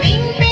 Domingo.